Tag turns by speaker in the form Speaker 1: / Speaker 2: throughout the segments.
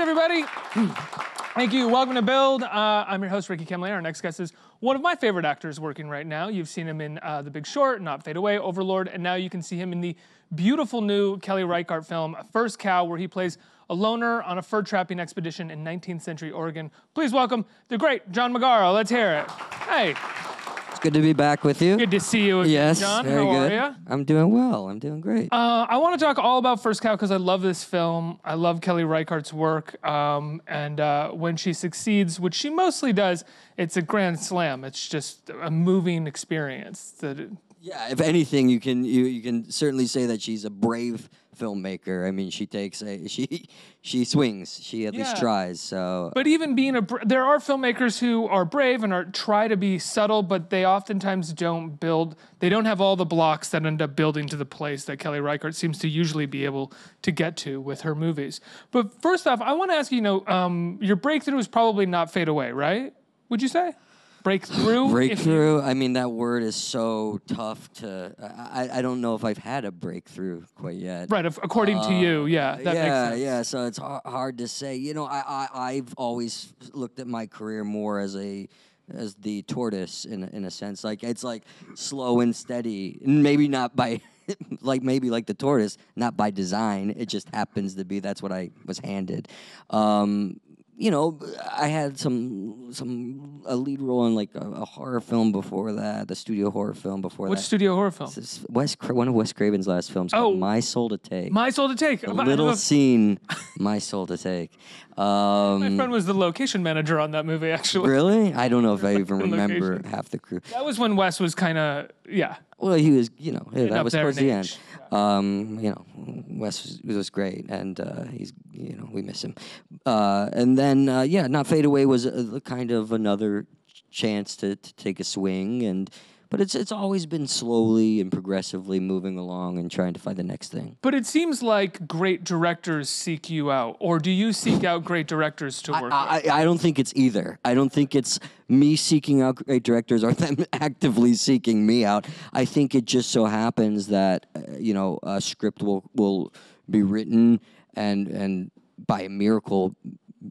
Speaker 1: Everybody. Thank you. Welcome to Build. Uh, I'm your host, Ricky Camilleri. Our next guest is one of my favorite actors working right now. You've seen him in uh, The Big Short, Not Fade Away, Overlord, and now you can see him in the beautiful new Kelly Reichardt film, First Cow, where he plays a loner on a fur trapping expedition in 19th century Oregon. Please welcome the great John Magaro. Let's hear it. Hey,
Speaker 2: good to be back with you.
Speaker 1: good to see you again,
Speaker 2: yes,
Speaker 1: John.
Speaker 2: very
Speaker 1: How
Speaker 2: good.
Speaker 1: are you?
Speaker 2: I'm doing well. I'm doing great.
Speaker 1: Uh, I want to talk all about First Cow because I love this film. I love Kelly Reichardt's work. Um, and uh, when she succeeds, which she mostly does, it's a grand slam. It's just a moving experience. That
Speaker 2: yeah, if anything, you can you, you can certainly say that she's a brave filmmaker. I mean, she takes a she she swings. She at
Speaker 1: Yeah.
Speaker 2: least tries. So
Speaker 1: But even being a, there are filmmakers who are brave and are try to be subtle, but they oftentimes don't build. They don't have all the blocks that end up building to the place that Kelly Reichardt seems to usually be able to get to with her movies. But first off, I want to ask you. You know, um, your breakthrough is probably not Fade Away, right? Would you say breakthrough? if you-
Speaker 2: breakthrough. I mean, that word is so tough to. I I- don't know if I've had a breakthrough quite yet.
Speaker 1: right, according to you, yeah, that
Speaker 2: Uh, yeah,
Speaker 1: makes sense.
Speaker 2: yeah. So it's hard to say. You know, I, I I've always looked at my career more as a as the tortoise in in a sense. Like it's like slow and steady. Maybe not by like maybe like the tortoise, not by design. It just happens to be that's what I was handed. Um, you know, I had some some a lead role in like a, a horror film before that, the studio horror film before
Speaker 1: Which
Speaker 2: that.
Speaker 1: studio horror film?
Speaker 2: This is Wes, Cra- one of Wes Craven's last films
Speaker 1: Oh.
Speaker 2: My Soul to Take.
Speaker 1: My Soul to Take. My-
Speaker 2: little scene, my soul to take. Um,
Speaker 1: My friend was the location manager on that movie, actually.
Speaker 2: really? I don't know if I even
Speaker 1: Fucking
Speaker 2: remember
Speaker 1: location.
Speaker 2: half the crew.
Speaker 1: That was when Wes was kind of, yeah.
Speaker 2: Well, he was, you know, yeah,
Speaker 1: up
Speaker 2: that was
Speaker 1: there
Speaker 2: towards
Speaker 1: in
Speaker 2: the
Speaker 1: age.
Speaker 2: end. Um, you know, Wes was, was great, and uh, he's, you know, we miss him. Uh, and then, uh, yeah, not fade away was a, a kind of another ch- chance to, to take a swing, and but it's it's always been slowly and progressively moving along and trying to find the next thing.
Speaker 1: But it seems like great directors seek you out, or do you seek out great directors to work with?
Speaker 2: I, I I don't think it's either. I don't think it's me seeking out great directors or them actively seeking me out. I think it just so happens that uh, you know a script will will be written and and by a miracle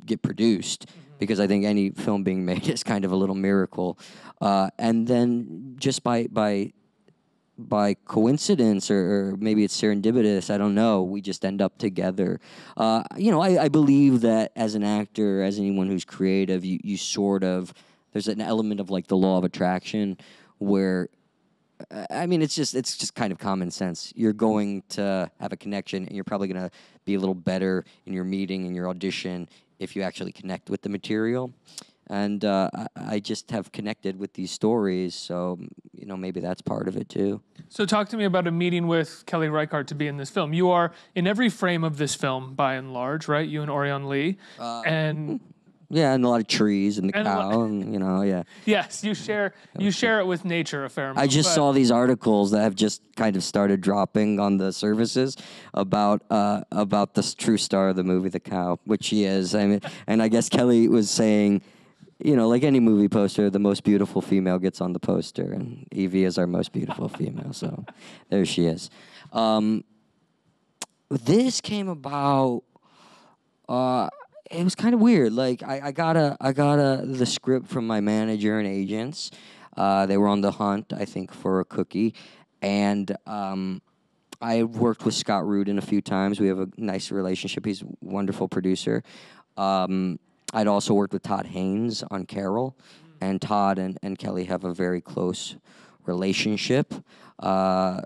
Speaker 2: get produced because I think any film being made is kind of a little miracle, uh, and then just by by by coincidence or, or maybe it's serendipitous i don't know we just end up together uh, you know I, I believe that as an actor as anyone who's creative you, you sort of there's an element of like the law of attraction where I mean, it's just it's just kind of common sense. You're going to have a connection, and you're probably going to be a little better in your meeting and your audition if you actually connect with the material. And uh, I, I just have connected with these stories, so you know maybe that's part of it too.
Speaker 1: so talk to me about a meeting with Kelly Reichardt to be in this film. You are in every frame of this film, by and large, right? You and Orion Lee,
Speaker 2: Uh,
Speaker 1: and
Speaker 2: Yeah, and a lot of trees and the
Speaker 1: And
Speaker 2: cow, and you know, yeah.
Speaker 1: yes, you share you share it with nature a fair amount.
Speaker 2: I just
Speaker 1: but-
Speaker 2: saw these articles that have just kind of started dropping on the services about uh, about the s- true star of the movie, The Cow, which she is. I mean, and I guess Kelly was saying, you know, like any movie poster, the most beautiful female gets on the poster, and Evie is our most beautiful female. So there she is. Um, this came about. Uh, it was kind of weird. Like I, I got a I got a the script from my manager and agents. Uh, they were on the hunt, I think, for a cookie, and um, I worked with Scott Rudin a few times. We have a nice relationship. He's a wonderful producer. Um, I'd also worked with Todd Haynes on Carol, and Todd and, and Kelly have a very close relationship. Uh,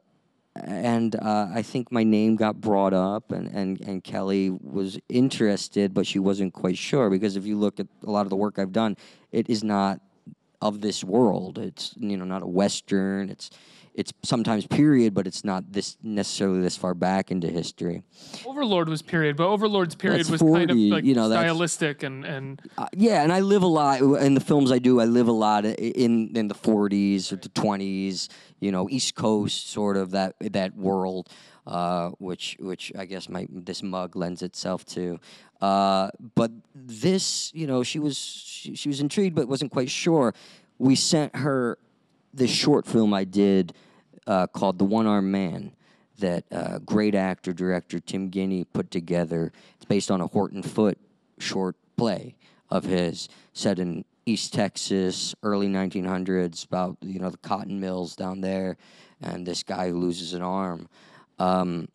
Speaker 2: and uh, I think my name got brought up, and, and, and Kelly was interested, but she wasn't quite sure because if you look at a lot of the work I've done, it is not of this world. It's you know not a western. It's it's sometimes period, but it's not this necessarily this far back into history.
Speaker 1: Overlord was period, but Overlord's period
Speaker 2: That's
Speaker 1: was kind of like
Speaker 2: you know,
Speaker 1: stylistic and and
Speaker 2: Uh, yeah, and I live a lot in the films I do. I live a lot in in the 40s or the 20s, you know, East Coast sort of that that world, uh, which which I guess my this mug lends itself to. Uh, but this, you know, she was she, she was intrigued but wasn't quite sure. We sent her this short film I did uh, called The One Armed Man that uh, great actor director Tim Guinee put together. It's based on a Horton Foote short play of his set in East Texas, early 1900s, about you know the cotton mills down there, and this guy who loses an arm. Um,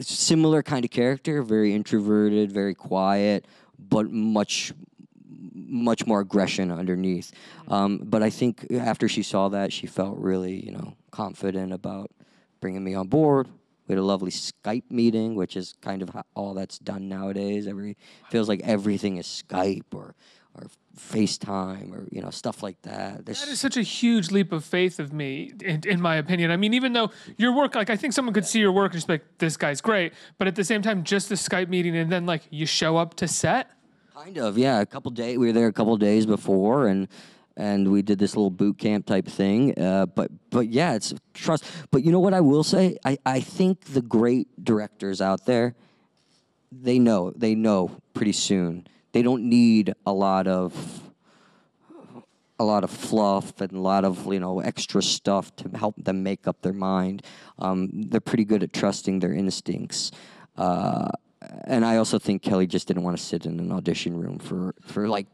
Speaker 2: similar kind of character, very introverted, very quiet, but much much more aggression underneath. Um, but I think after she saw that, she felt really, you know, confident about bringing me on board. We had a lovely Skype meeting, which is kind of all that's done nowadays. Every feels like everything is Skype or or FaceTime or you know stuff like that. This
Speaker 1: That is such a huge leap of faith of me, in, in my opinion. I mean, even though your work, like I think someone could see your work and just be like, "This guy's great," but at the same time, just the Skype meeting and then like you show up to set.
Speaker 2: Kind of, yeah. A couple days. We were there a couple days before, and and we did this little boot camp type thing. Uh, but but yeah, it's trust. But you know what I will say? I I think the great directors out there, they know they know pretty soon. They don't need a lot of a lot of fluff and a lot of you know extra stuff to help them make up their mind. Um, they're pretty good at trusting their instincts. Uh, and I also think Kelly just didn't want to sit in an audition room for for like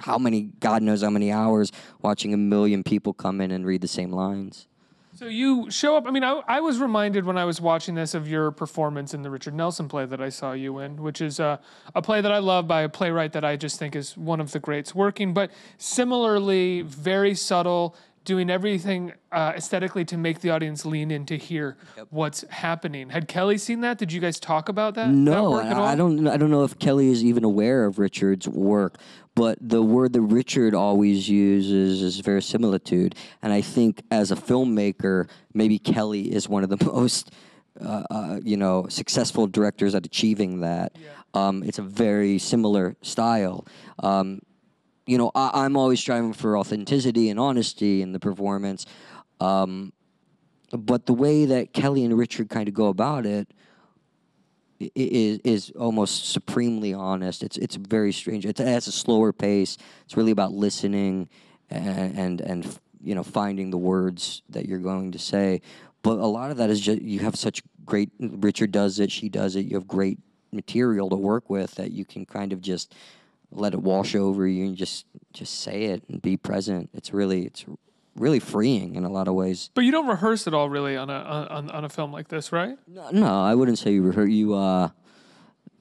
Speaker 2: how many God knows how many hours watching a million people come in and read the same lines.
Speaker 1: So you show up. I mean, I, I was reminded when I was watching this of your performance in the Richard Nelson play that I saw you in, which is uh, a play that I love by a playwright that I just think is one of the greats working, but similarly, very subtle, doing everything uh, aesthetically to make the audience lean in to hear what's happening. Had Kelly seen that? Did you guys talk about that? that
Speaker 2: No,
Speaker 1: work at all?
Speaker 2: I, I don't. I don't know if Kelly is even aware of Richard's work, but the word that Richard always uses is verisimilitude, and I think as a filmmaker, maybe Kelly is one of the most. Uh, uh, you know, successful directors at achieving that. Um, it's a very similar style. Um, you know, I, I'm always striving for authenticity and honesty in the performance. Um, but the way that Kelly and Richard kind of go about it is is almost supremely honest. It's it's very strange. It's, it has a slower pace. It's really about listening and and and you know finding the words that you're going to say. But a lot of that is just you have such great. Richard does it. She does it. You have great material to work with that you can kind of just let it wash over you and just just say it and be present. It's really it's really freeing in a lot of ways.
Speaker 1: But you don't rehearse at all, really, on a on, on a film like this, right?
Speaker 2: No, no, I wouldn't say you rehearse. You, uh,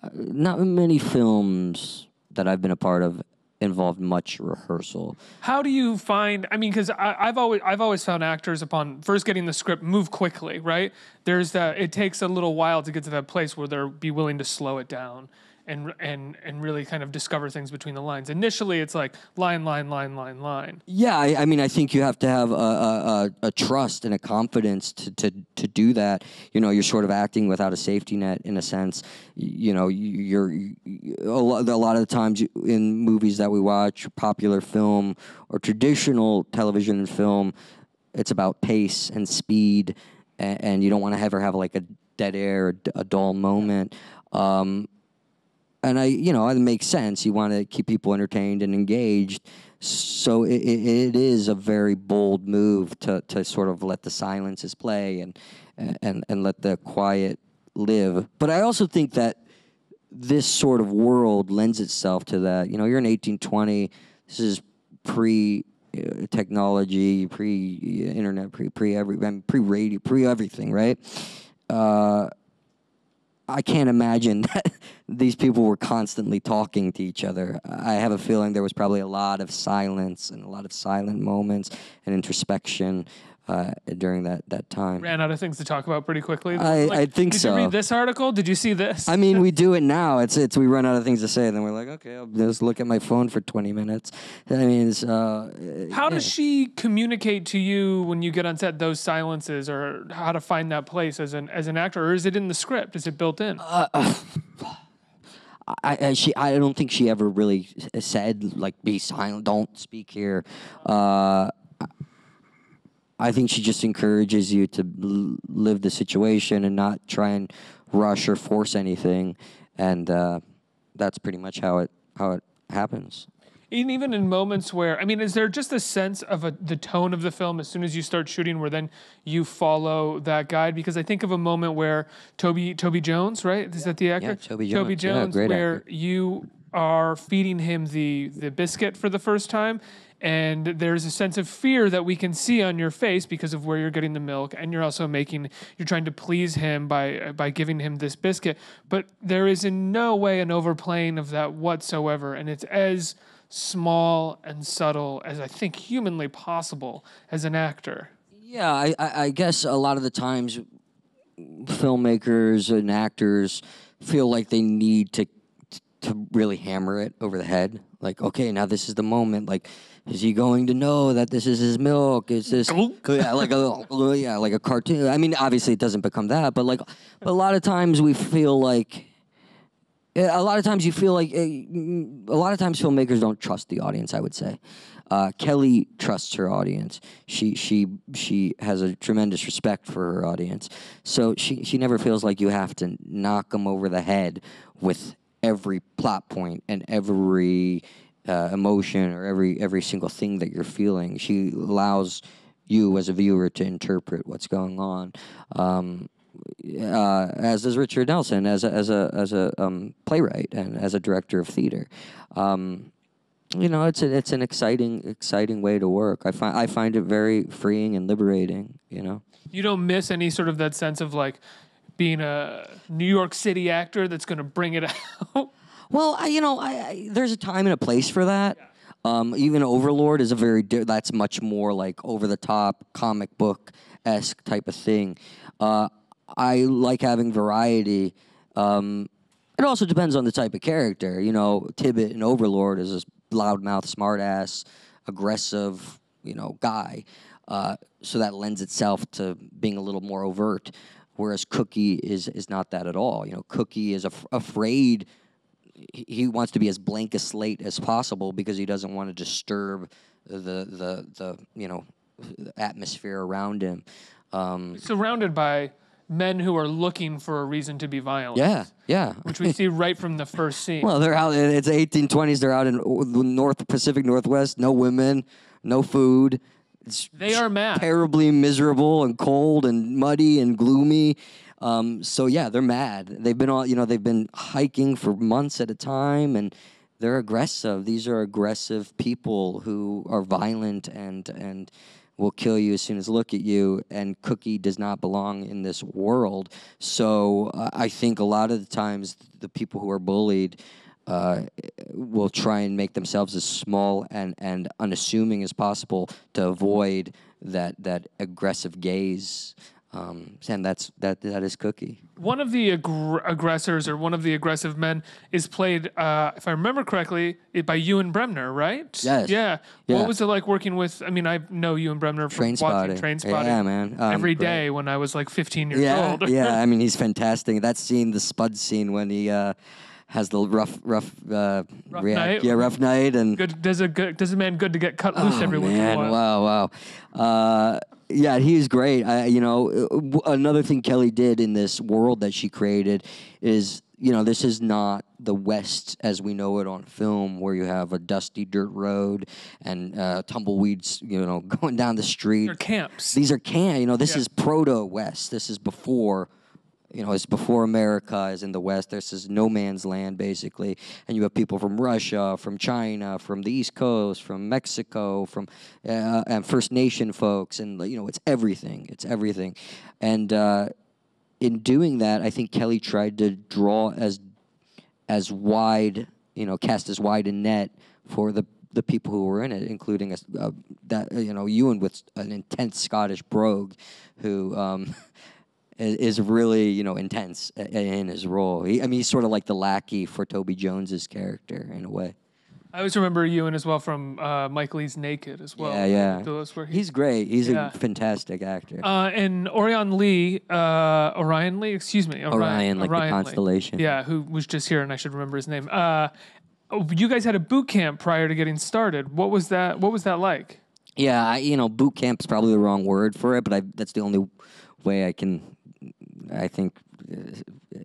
Speaker 2: uh, not many films that I've been a part of involved much rehearsal.
Speaker 1: How do you find? I mean, because I've always I've always found actors upon first getting the script move quickly, right? There's the it takes a little while to get to that place where they'll be willing to slow it down and and and really kind of discover things between the lines. Initially, it's like line, line, line, line, line.
Speaker 2: Yeah, I, I mean, I think you have to have a, a, a, trust and a confidence to, to, to do that. You know, you're sort of acting without a safety net in a sense. You know, you- you're a lot, a lot of the times in movies that we watch, popular film or traditional television and film, it's about pace and speed, and, and you don't want to ever have like a dead air, a dull moment. Um, and I, you know, it makes sense. You want to keep people entertained and engaged. So it, it, is a very bold move to, to sort of let the silences play and, and, and let the quiet live. But I also think that this sort of world lends itself to that. You know, you're in 1820. This is pre uh, technology, pre internet, pre pre every pre radio, pre everything, right? Uh, I can't imagine that these people were constantly talking to each other. I have a feeling there was probably a lot of silence and a lot of silent moments and introspection uh, during that, that time.
Speaker 1: Ran out of things to talk about pretty quickly.
Speaker 2: I- I think
Speaker 1: did
Speaker 2: so.
Speaker 1: you read this article? Did you see this?
Speaker 2: I mean, we do it now. It's it's we run out of things to say, and then we're like, okay, I'll just look at my phone for twenty minutes. I mean, uh,
Speaker 1: How does she communicate to you when you get on set those silences, or how to find that place as an as an actor, or is it in the script? Is it built in?
Speaker 2: I, I she I don't think she ever really said like be silent, don't speak here. Uh, I think she just encourages you to l- live the situation and not try and rush or force anything, and uh, that's pretty much how it how it happens.
Speaker 1: And even in moments where, I mean, is there just a sense of a, the tone of the film as soon as you start shooting, where then you follow that guide? Because I think of a moment where Toby Toby Jones, right? Is that the actor?
Speaker 2: Toby
Speaker 1: Toby
Speaker 2: Jones. Yeah,
Speaker 1: Jones,
Speaker 2: great
Speaker 1: where
Speaker 2: actor.
Speaker 1: you are feeding him the the biscuit for the first time. And there's a sense of fear that we can see on your face because of where you're getting the milk, and you're also making you're trying to please him by by giving him this biscuit. But there is in no way an overplaying of that whatsoever, and it's as small and subtle as I think humanly possible as an actor.
Speaker 2: Yeah, I, I, I guess a lot of the times filmmakers and actors feel like they need to to really hammer it over the head. Like, okay, now this is the moment. Like, is he going to know that this is his milk? Is this yeah, like a yeah, like a cartoon? I mean, obviously it doesn't become that, but like, but a lot of times we feel like. A lot of times you feel like eh, a lot of times filmmakers don't trust the audience. I would say uh, Kelly trusts her audience. She she she has a tremendous respect for her audience. So she she never feels like you have to knock them over the head with every plot point and every uh, emotion or every every single thing that you're feeling. She allows you as a viewer to interpret what's going on. Um, uh, as does Richard Nelson as a, as a as a um, playwright and as a director of theater. Um, you know, it's a, it's an exciting exciting way to work. I find I find it very freeing and liberating. You know.
Speaker 1: You don't miss any sort of that sense of like being a New York City actor that's going to bring it out.
Speaker 2: Well, I, you know, I, I, there's a time and a place for that. Um, even Overlord is a very di- that's much more like over the top comic book esque type of thing. Uh, I like having variety. Um, it also depends on the type of character. You know, Tibbet and Overlord is this loudmouth, smartass, aggressive, you know, guy. Uh, so that lends itself to being a little more overt. Whereas Cookie is is not that at all. You know, Cookie is af- afraid he wants to be as blank a slate as possible because he doesn't want to disturb the the the you know atmosphere around him. Um,
Speaker 1: Surrounded by men who are looking for a reason to be violent.
Speaker 2: yeah, yeah.
Speaker 1: Which we see right from the first scene.
Speaker 2: Well, they're out. It's 1820s. They're out in the North Pacific Northwest. No women, no food. It's
Speaker 1: They are mad.
Speaker 2: terribly miserable and cold and muddy and gloomy. Um, so yeah, they're mad. They've been all you know. They've been hiking for months at a time, and they're aggressive. These are aggressive people who are violent and and will kill you as soon as look at you. And Cookie does not belong in this world. So uh, I think a lot of the times the people who are bullied uh, will try and make themselves as small and, and unassuming as possible to avoid that that aggressive gaze. Um, and that's that that is Cookie.
Speaker 1: one of the aggr- aggressors or one of the aggressive men is played, uh, if I remember correctly, it, by Ewan Bremner, right?
Speaker 2: Yes.
Speaker 1: Yeah.
Speaker 2: Yeah.
Speaker 1: What was it like working with? I mean, I know Ewan Bremner from
Speaker 2: Train
Speaker 1: watching. Train Spotting
Speaker 2: Yeah, man. Um,
Speaker 1: every day when I was like 15 years
Speaker 2: Yeah,
Speaker 1: old.
Speaker 2: yeah. I mean, he's fantastic. That scene, the Spud scene, when he uh, has the rough, rough, uh,
Speaker 1: Rough night?
Speaker 2: Yeah, rough night, and
Speaker 1: good. Does a good. Does a man good to get cut loose
Speaker 2: Oh,
Speaker 1: every once in a while?
Speaker 2: wow, wow. Uh, yeah, he's great. I, you know, another thing Kelly did in this world that she created is, you know, this is not the West as we know it on film, where you have a dusty dirt road and uh, tumbleweeds, you know, going down the street.
Speaker 1: They're camps.
Speaker 2: These are can. You know, this
Speaker 1: Yeah.
Speaker 2: is proto West. This is before. You know, it's before America is in the West. This is no man's land, basically. And you have people from Russia, from China, from the East Coast, from Mexico, from uh, and First Nation folks, and you know, it's everything. It's everything. And uh, in doing that, I think Kelly tried to draw as as wide, you know, cast as wide a net for the the people who were in it, including a, uh, that you know Ewan with an intense Scottish brogue, who um, is really you know intense in his role. He, I mean, he's sort of like the lackey for Toby Jones's character in a way.
Speaker 1: I always remember Ewan as well from uh, Mike Leigh's Naked as well.
Speaker 2: yeah, yeah.
Speaker 1: Those where he,
Speaker 2: He's great. He's
Speaker 1: Yeah.
Speaker 2: a fantastic actor.
Speaker 1: uh, and Orion Lee, uh, Orion Lee, excuse me, Orion,
Speaker 2: Orion, like the
Speaker 1: Orion Lee.
Speaker 2: constellation.
Speaker 1: Yeah, who was just here, and I should remember his name. Uh, you guys had a boot camp prior to getting started. What was that? What was that like?
Speaker 2: Yeah, I, you know, boot camp's probably the wrong word for it, but I, that's the only way I can, I think, uh,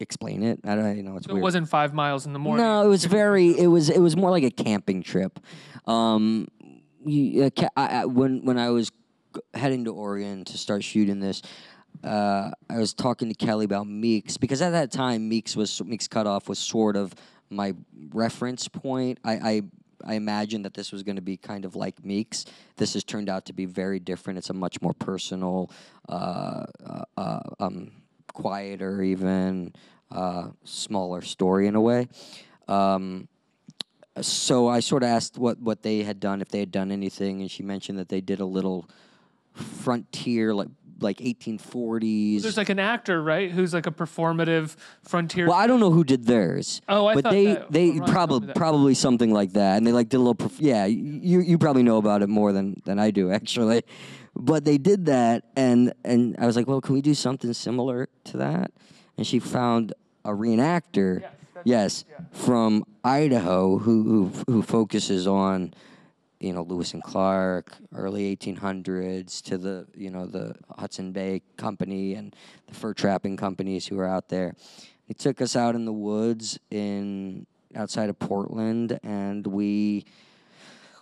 Speaker 2: explain it. I don't you know. It's
Speaker 1: It
Speaker 2: weird.
Speaker 1: wasn't five miles in the morning.
Speaker 2: No, it was very. It was. It was more like a camping trip. Um, you, uh, ca- I, I, when when I was heading to Oregon to start shooting this, uh, I was talking to Kelly about Meeks because at that time Meeks was Meeks Cutoff was sort of my reference point. I. I I imagined that this was going to be kind of like Meeks. This has turned out to be very different. It's a much more personal, uh, uh, uh, um, quieter, even uh, smaller story in a way. Um, so I sort of asked what, what they had done, if they had done anything, and she mentioned that they did a little frontier, like like 1840s.
Speaker 1: There's like an actor, right, who's like a performative frontier.
Speaker 2: well, I don't know who did theirs.
Speaker 1: Oh, I
Speaker 2: but
Speaker 1: thought
Speaker 2: they
Speaker 1: that
Speaker 2: they
Speaker 1: Orion told me
Speaker 2: probably probably something like that, and they like did a little. Perf- yeah, you you probably know about it more than than I do actually. But they did that, and and I was like, well, can we do something similar to that? And she found a reenactor,
Speaker 1: Yes,
Speaker 2: yes, from Idaho, who who who focuses on you know Lewis and Clark, early 1800s to the you know the Hudson Bay Company and the fur trapping companies who were out there. He took us out in the woods in outside of Portland, and we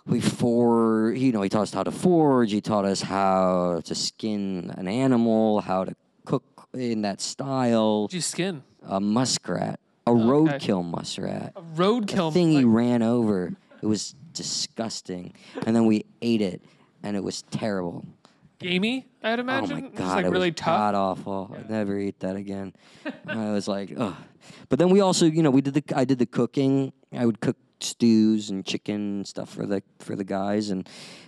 Speaker 2: we for you know he taught us how to forge. He taught us how to skin an animal, how to cook in that style.
Speaker 1: Did you skin
Speaker 2: A muskrat, a oh,
Speaker 1: Okay.
Speaker 2: roadkill muskrat
Speaker 1: a roadkill?
Speaker 2: thing he
Speaker 1: like-
Speaker 2: ran over. It was disgusting. And then we ate it, and it was terrible.
Speaker 1: gamey, I'd imagine.
Speaker 2: Oh my
Speaker 1: Just,
Speaker 2: god,
Speaker 1: like
Speaker 2: it
Speaker 1: really
Speaker 2: was
Speaker 1: tough.
Speaker 2: god awful. I'd never eat that again. I was like, ugh. But then we also, you know, we did the I did the cooking. I would cook stews and chicken and stuff for the for the guys, and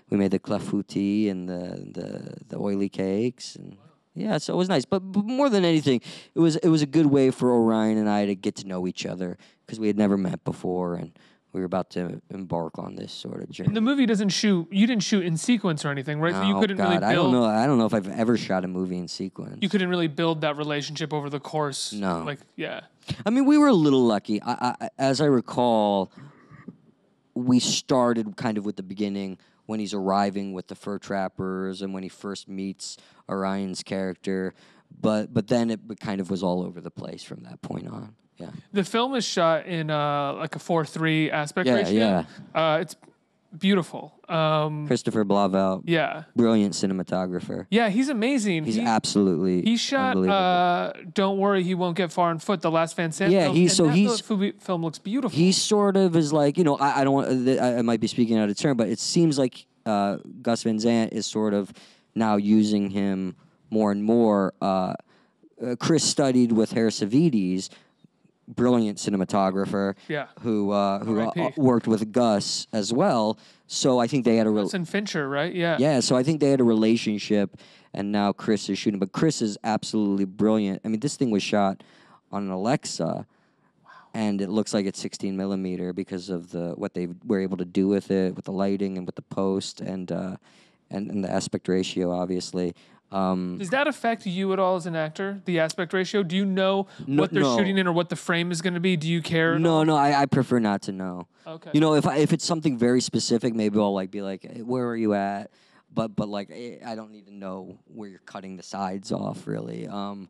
Speaker 2: we made the clafouti and the the the oily cakes and. Yeah, so it was nice, but, but more than anything, it was it was a good way for Orion and I to get to know each other because we had never met before, and we were about to embark on this sort of journey.
Speaker 1: The movie doesn't shoot. You didn't shoot in sequence or anything, right? so you
Speaker 2: Oh,
Speaker 1: couldn't
Speaker 2: God,
Speaker 1: really
Speaker 2: I don't know. I don't know if I've ever shot a movie in sequence.
Speaker 1: You couldn't really build that relationship over the course.
Speaker 2: No.
Speaker 1: Like yeah.
Speaker 2: I mean, we were a little lucky. I, I, as I recall, we started kind of with the beginning when he's arriving with the fur trappers and when he first meets Orion's character. But but then it kind of was all over the place from that point on. Yeah.
Speaker 1: The film is shot in uh, like a four three aspect
Speaker 2: Yeah,
Speaker 1: ratio.
Speaker 2: yeah.
Speaker 1: Uh, it's beautiful. Um,
Speaker 2: Christopher Blauvelt,
Speaker 1: yeah.
Speaker 2: brilliant cinematographer.
Speaker 1: Yeah, he's amazing.
Speaker 2: He's
Speaker 1: he,
Speaker 2: absolutely
Speaker 1: he shot uh, "Don't Worry, He Won't Get Far on Foot," the last Van Sant
Speaker 2: Yeah,
Speaker 1: film.
Speaker 2: he's- so he's-
Speaker 1: fil- film looks beautiful.
Speaker 2: he sort of is like you know I, I don't want I, I might be speaking out of turn, but it seems like uh, Gus Van Sant is sort of now using him more and more. Uh, uh, Chris studied with Harris Savides, brilliant cinematographer.
Speaker 1: Yeah.
Speaker 2: Who uh, who uh, worked with Gus as well. So I think they had a
Speaker 1: Gus and Fincher, right? Yeah.
Speaker 2: yeah, so I think they had a relationship, and now Chris is shooting. But Chris is absolutely brilliant. I mean, this thing was shot on an Alexa, and it looks like it's 16 millimeter because of the what they were able to do with it, with the lighting and with the post, and uh, and, and the aspect ratio, obviously. Um,
Speaker 1: Does that affect you at all as an actor? The aspect ratio? Do you know
Speaker 2: No-
Speaker 1: what they're
Speaker 2: no.
Speaker 1: shooting in or what the frame is going to be? Do you care? at all?
Speaker 2: no, no, I, I prefer not to know.
Speaker 1: Okay.
Speaker 2: You know, if I, if it's something very specific, maybe I'll like be like, "Eh, "Where are you at?" But but like, eh, I don't need to know where you're cutting the sides off, really. Um,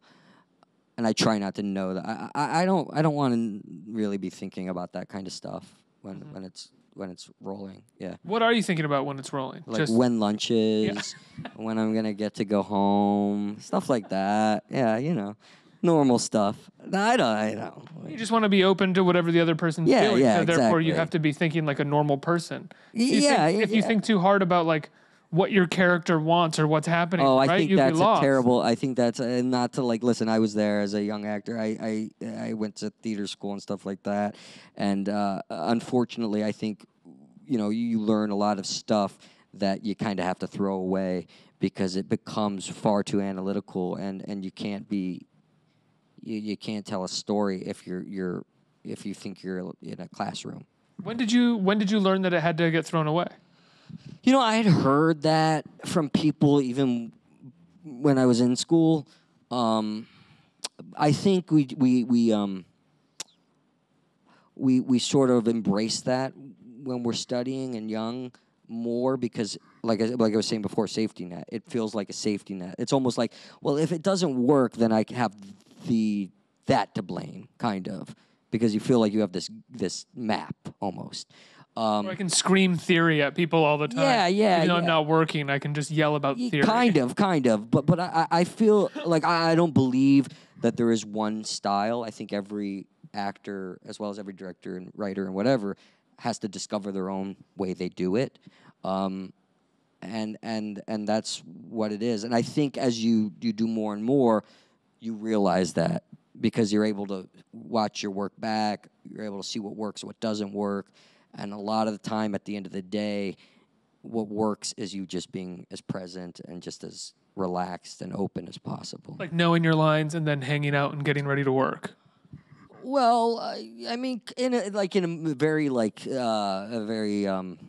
Speaker 2: and I try not to know that. I I, I don't I don't want to really be thinking about that kind of stuff when
Speaker 1: Mm-hmm.
Speaker 2: when it's when it's rolling. Yeah,
Speaker 1: What are you thinking about when it's rolling?
Speaker 2: like
Speaker 1: Just
Speaker 2: when lunch is, when I'm gonna get to go home, stuff like that. Yeah, you know, normal stuff. I don't. I don't.
Speaker 1: you just want to be open to whatever the other person's
Speaker 2: Yeah,
Speaker 1: doing.
Speaker 2: yeah,
Speaker 1: so therefore, you have to be thinking like a normal person. You
Speaker 2: yeah,
Speaker 1: think- if you
Speaker 2: yeah.
Speaker 1: think too hard about like what your character wants or what's happening,
Speaker 2: Oh, I
Speaker 1: right?
Speaker 2: think
Speaker 1: You'd
Speaker 2: that's a terrible. I think that's uh, not to like. Listen, I was there as a young actor. I I, I went to theater school and stuff like that, and uh, unfortunately, I think you know you learn a lot of stuff that you kind of have to throw away because it becomes far too analytical, and and you can't be you, you can't tell a story if you're you're if you think you're in a classroom.
Speaker 1: When did you when did you learn that it had to get thrown away?
Speaker 2: You know, I had heard that from people even when I was in school. Um, I think we we we um we we sort of embrace that when we're studying and young more because like I, like I was saying before safety net it feels like a safety net it's almost like well if it doesn't work then I have the that to blame, kind of, because you feel like you have this this map almost. Um,
Speaker 1: I can scream theory at people all the time.
Speaker 2: Yeah, yeah,
Speaker 1: Even though I'm not working, I can just yell about theory.
Speaker 2: Kind of, kind of. But but I, I I feel like I I don't believe that there is one style. I think every actor, as well as every director and writer and whatever, has to discover their own way they do it. Um, and and and that's what it is. And I think as you you do more and more, you realize that because you're able to watch your work back, you're able to see what works, what doesn't work, and a lot of the time at the end of the day, what works is you just being as present and just as relaxed and open as possible.
Speaker 1: Like knowing your lines and then hanging out and getting ready to work.
Speaker 2: Well, I, I mean, in a, like in a very like uh, a very um,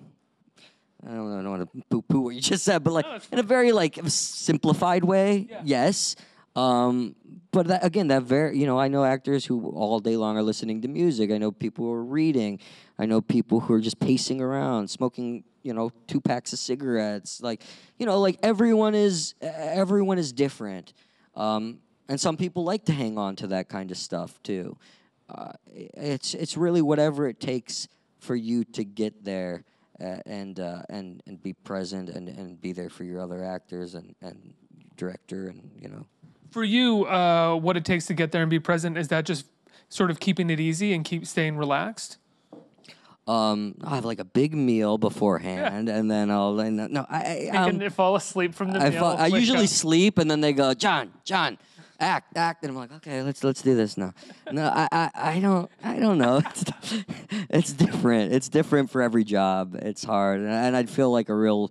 Speaker 2: I don't know, I don't want to poo poo what you just said, but like
Speaker 1: that's
Speaker 2: in a very like simplified way,
Speaker 1: Yeah.
Speaker 2: yes. Um, but that, again, that very you know, I know actors who all day long are listening to music. I know people who are reading. I know people who are just pacing around, smoking you know two packs of cigarettes. Like you know, like everyone is everyone is different. Um, and some people like to hang on to that kind of stuff too. Uh, it's it's really whatever it takes for you to get there uh, and uh, and and be present and, and be there for your other actors and, and director and you know
Speaker 1: For you, uh, what it takes to get there and be present is that just sort of keeping it easy and keep staying relaxed.
Speaker 2: um, I have like a big meal beforehand and then I'll and, no I I, um,
Speaker 1: can fall asleep from the
Speaker 2: I,
Speaker 1: meal.
Speaker 2: fall, I usually
Speaker 1: up.
Speaker 2: sleep and then they go John John act act and I'm like okay let's let's do this now no I I, I don't I don't know it's, it's different it's different for every job it's hard and, and I'd feel like a real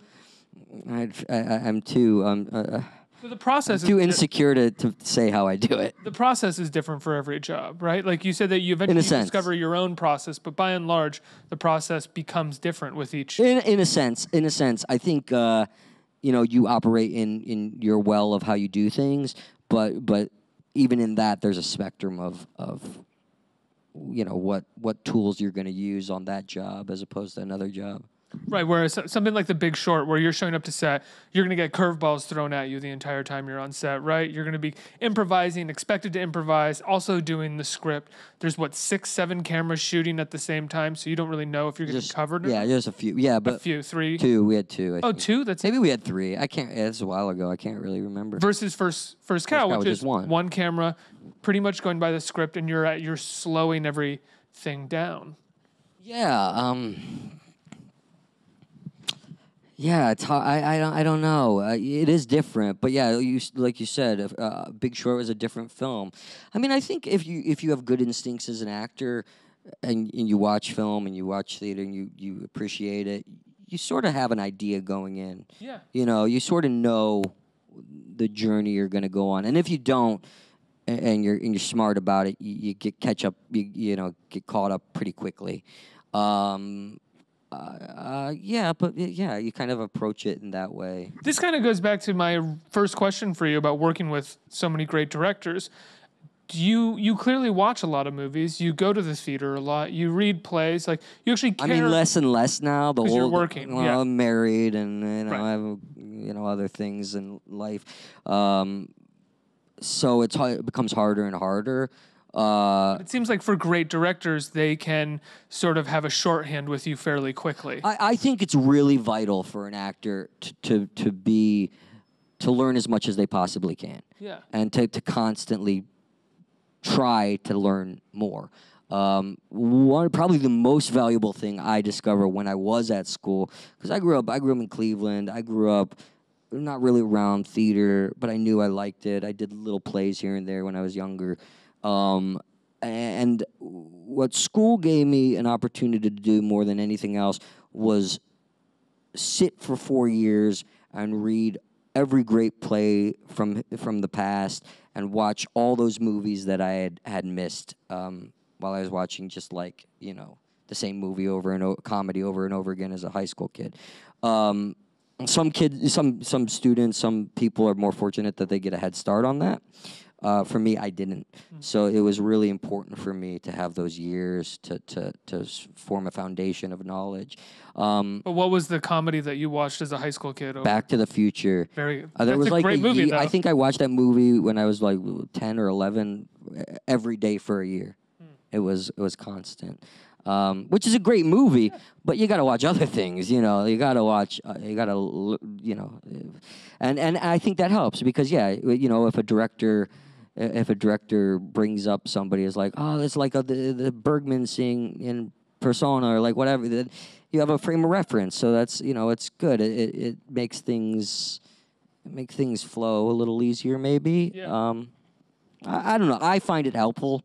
Speaker 2: I'd, I, I- I'm too um uh,
Speaker 1: But the process
Speaker 2: too
Speaker 1: is
Speaker 2: insecure to, to say how I do it
Speaker 1: the process is different for every job, right? Like you said that you eventually
Speaker 2: sense.
Speaker 1: discover your own process, but by and large, the process becomes different with each.
Speaker 2: in in a sense in a sense I think uh, you know you operate in in your well of how you do things but but even in that there's a spectrum of of you know what what tools you're going to use on that job as opposed to another job
Speaker 1: Right. Whereas something like The Big Short, where you're showing up to set, you're going to get curveballs thrown at you the entire time you're on set, right? You're going to be improvising, expected to improvise, also doing the script. There's what six, seven cameras shooting at the same time, so you don't really know if you're getting
Speaker 2: just
Speaker 1: covered.
Speaker 2: Yeah just a few yeah but a
Speaker 1: few, three.
Speaker 2: two we had two I
Speaker 1: Oh,
Speaker 2: think.
Speaker 1: two. That's
Speaker 2: maybe we had three I can't yeah, it's a while ago I can't really remember
Speaker 1: versus first first cow,
Speaker 2: Cow,
Speaker 1: which is
Speaker 2: is one.
Speaker 1: camera, pretty much going by the script, and you're at, you're slowing everything down.
Speaker 2: Yeah. Um. Yeah, it's hard. I, I don't I don't know. Uh, it is different, but yeah, you like you said, uh, Big Short was a different film. I mean, I think if you if you have good instincts as an actor, and, and you watch film and you watch theater and you you appreciate it, you sort of have an idea going in.
Speaker 1: Yeah.
Speaker 2: You know, you sort of know the journey you're going to go on, and if you don't, a- and you're and you're smart about it, you, you get catch up. You, you know, get caught up pretty quickly. Um, uh, uh, yeah, but yeah, you kind of approach it in that way.
Speaker 1: This kind of goes back to my first question for you about working with so many great directors. Do you you clearly watch a lot of movies? You go to the theater a lot. You read plays. Like you actually care.
Speaker 2: I mean, less and less now. The
Speaker 1: 'Cause you're working,
Speaker 2: Well,
Speaker 1: yeah.
Speaker 2: I'm married, and you know,
Speaker 1: Right.
Speaker 2: I have you know other things in life. Um, so it's it becomes harder and harder. Uh,
Speaker 1: It seems like for great directors, they can sort of have a shorthand with you fairly quickly.
Speaker 2: I, I think it's really vital for an actor to, to, to be to learn as much as they possibly can
Speaker 1: yeah.
Speaker 2: and to, to constantly try to learn more. Um, one probably the most valuable thing I discovered when I was at school because I grew up I grew up in Cleveland. I grew up not really around theater, but I knew I liked it. I did little plays here and there when I was younger. Um, and what school gave me an opportunity to do more than anything else was sit for four years and read every great play from from the past and watch all those movies that I had had missed um, while I was watching just like you know the same movie over and o- comedy over and over again as a high school kid. Um, some kids, some some students, some people are more fortunate that they get a head start on that. Uh, for me, I didn't. So it was really important for me to have those years to to to form a foundation of knowledge. Um,
Speaker 1: But what was the comedy that you watched as a high school kid?
Speaker 2: Back to the Future.
Speaker 1: Very.
Speaker 2: Uh, there was
Speaker 1: a
Speaker 2: like
Speaker 1: great movie,
Speaker 2: ye- I think I watched that movie when I was like ten or eleven, every day for a year.
Speaker 1: Hmm.
Speaker 2: It was it was constant, um, which is a great movie. But you got to watch other things. You know, you got to watch. Uh, you got to you know, uh, and and I think that helps because yeah, you know, if a director. If a director brings up somebody is like, oh, it's like a, the the Bergman scene in Persona or like whatever, then you have a frame of reference. So that's you know, it's good. It it, it makes things make things flow a little easier, maybe.
Speaker 1: Yeah.
Speaker 2: Um, I, I don't know. I find it helpful.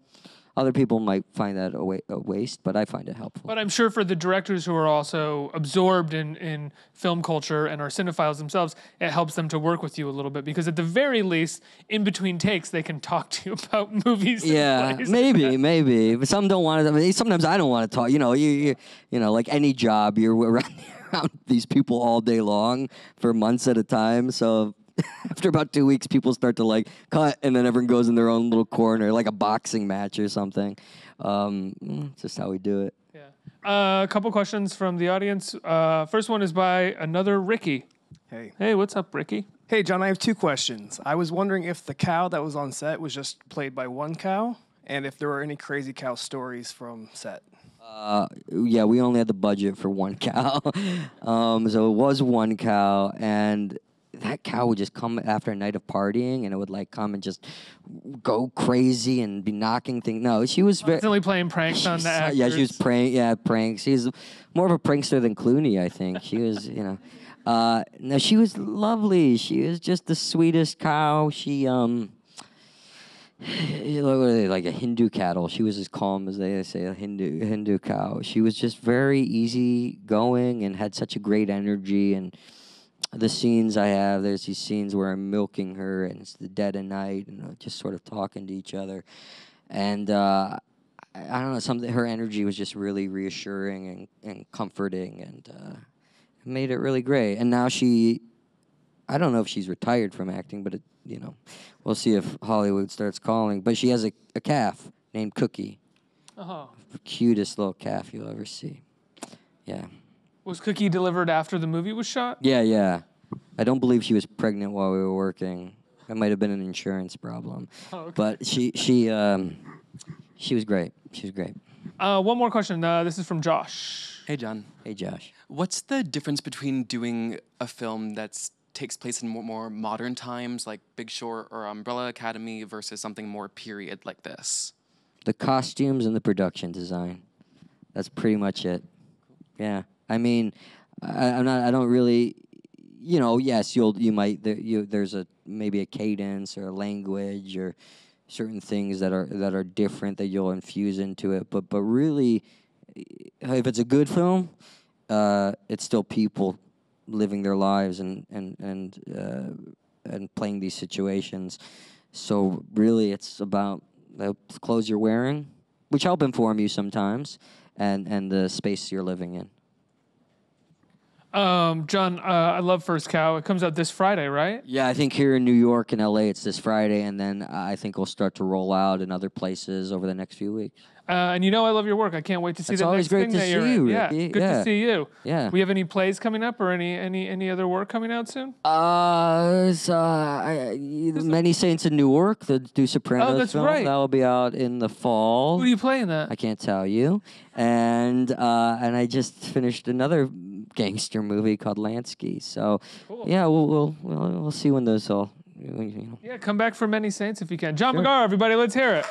Speaker 2: Other people might find that a, wa- a waste, but I find it helpful.
Speaker 1: But I'm sure for the directors who are also absorbed in, in film culture and are cinephiles themselves, it helps them to work with you a little bit because at the very least, in between takes, they can talk to you about movies.
Speaker 2: yeah, maybe, maybe. But some don't want to. I mean, sometimes I don't want to talk. You know, you, you, you know, like any job, you're around, around these people all day long for months at a time. So after about two weeks, people start to like cut, and then everyone goes in their own little corner, like a boxing match or something. Um, mm, it's just how we do it.
Speaker 1: Yeah. Uh, a couple questions from the audience. Uh, first one is by another Ricky.
Speaker 3: Hey.
Speaker 1: Hey, what's up, Ricky?
Speaker 3: Hey, John, I have two questions. I was wondering if the cow that was on set was just played by one cow, and if there were any crazy cow stories from set.
Speaker 2: Uh, yeah, we only had the budget for one cow, um, so it was one cow, and that cow would just come after a night of partying, and it would like come and just go crazy and be knocking things. No, she was very.
Speaker 1: Constantly playing pranks on the
Speaker 2: Uh, yeah, she was prank. Yeah, pranks. She's more of a prankster than Clooney, I think. She was, you know. Uh, no, she was lovely. She was just the sweetest cow. She um. you know, what are they, like a Hindu cattle. She was as calm as they say a Hindu Hindu cow. She was just very easy going and had such a great energy. And the scenes I have, there's these scenes where I'm milking her, and it's the dead of night, and just sort of talking to each other. And uh, I, I don't know, something. Her energy was just really reassuring and, and comforting, and uh, it made it really great. And now she I don't know if she's retired from acting, but it, you know, we'll see if Hollywood starts calling. But she has a, a calf named Cookie,
Speaker 1: Uh-huh.
Speaker 2: the cutest little calf you'll ever see. Yeah,
Speaker 1: Was Cookie delivered after the movie was shot?
Speaker 2: yeah, yeah. I don't believe she was pregnant while we were working. That might have been an insurance problem.
Speaker 1: Oh, okay.
Speaker 2: But she she um she was great. She was great.
Speaker 1: Uh, one more question. Uh, this is from Josh.
Speaker 4: Hey, John.
Speaker 2: Hey Josh.
Speaker 4: What's the difference between doing a film that takes place in more, more modern times, like Big Short or Umbrella Academy, versus something more period like this?
Speaker 2: the costumes and the production design. That's pretty much it. Yeah, I mean, I, I'm not. I don't really. You know, yes, you'll you might there, you there's a maybe a cadence or a language or certain things that are that are different that you'll infuse into it. But but really, if it's a good film, uh, it's still people living their lives and and and uh, and playing these situations. So really, it's about the clothes you're wearing, which help inform you sometimes, and and the space you're living in.
Speaker 1: Um, John, uh, I love First Cow. It comes out this Friday, right?
Speaker 2: Yeah, I think here in New York and LA, it's this Friday, and then I think we'll start to roll out in other places over the next few weeks.
Speaker 1: Uh, and you know I love your work. I can't wait to see
Speaker 2: It's
Speaker 1: the
Speaker 2: always
Speaker 1: next
Speaker 2: great
Speaker 1: thing
Speaker 2: to
Speaker 1: that you're in.
Speaker 2: you,
Speaker 1: Yeah,
Speaker 2: Ricky.
Speaker 1: good
Speaker 2: Yeah.
Speaker 1: to see you.
Speaker 2: Yeah.
Speaker 1: We have any plays coming up or any any any other work coming out soon?
Speaker 2: Uh, uh, I, many saints in Newark, the Do Sopranos
Speaker 1: Oh, that's
Speaker 2: film.
Speaker 1: right.
Speaker 2: That will be out in the fall.
Speaker 1: Who do you play in that?
Speaker 2: I can't tell you. And uh, and I just finished another gangster movie called Lansky. So
Speaker 1: Cool.
Speaker 2: yeah, we'll, we'll we'll we'll see when those all. You know.
Speaker 1: Yeah, come back for Many Saints if you can. John Magaro, everybody, let's hear it.